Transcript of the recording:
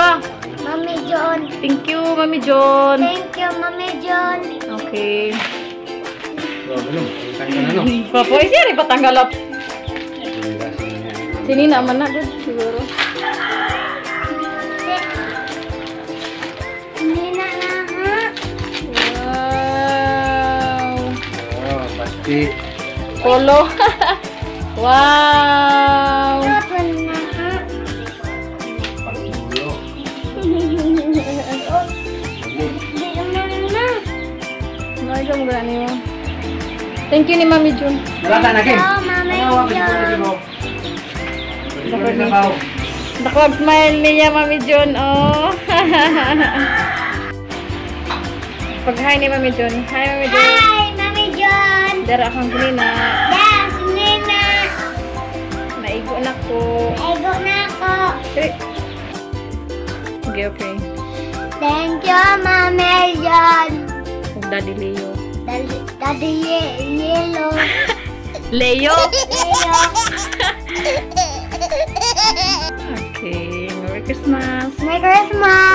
ka? Mami John. Thank you, Mami John. Thank you, Mami John. Okay. Papa, isi hari patanggalap. Sini nak mana dun siguro. Ini nak naha. Wow. Oh, pasti. Polo. wow. Ay, kamo gani mo. Thank you ni Mami Jun. Malata na, Kim. Oh, Mami ko ko sa bao. Nakwag smile niya Mami Jun. Oh. Pag hi ni Mami Jun. Hi Mami Jun. Hi, Mami John. Dara akong kunina. Yes, Nina. Naigo na ko. Ego na ako. Dali. Okay, okay. Thank you, daddy Leo. Daddy, Daddy Ye- Yellow. Leo? Leo. Okay. Merry Christmas. Merry Christmas.